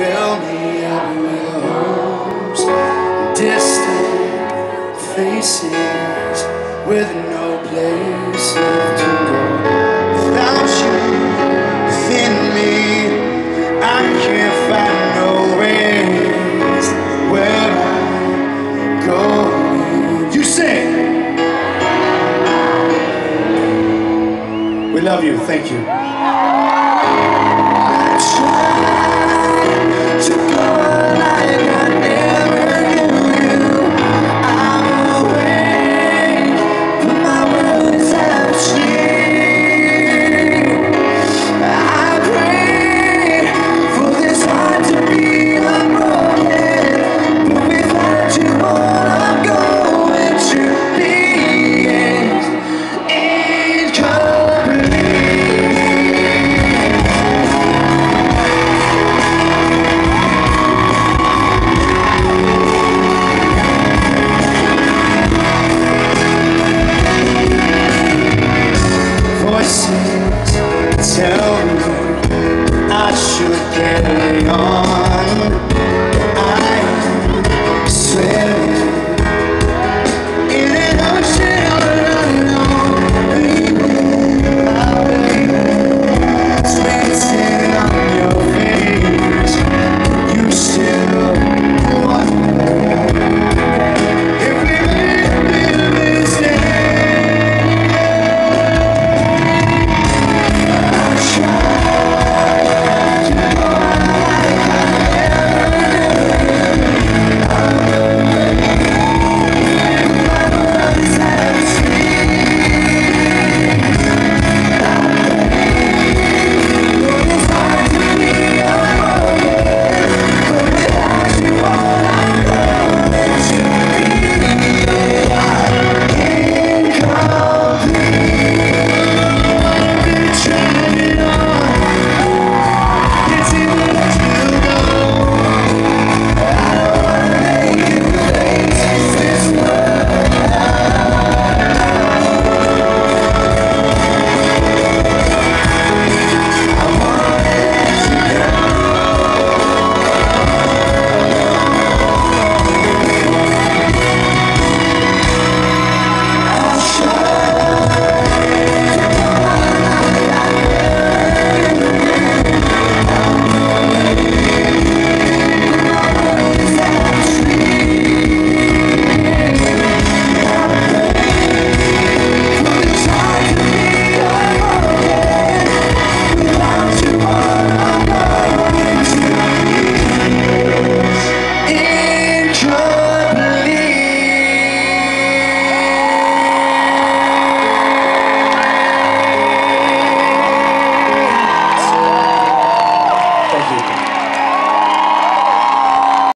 fill me up with homes, distant faces with no place to go. Without you within me, I can't find no ways where I go. You sing. We love you. Thank you. Thank you.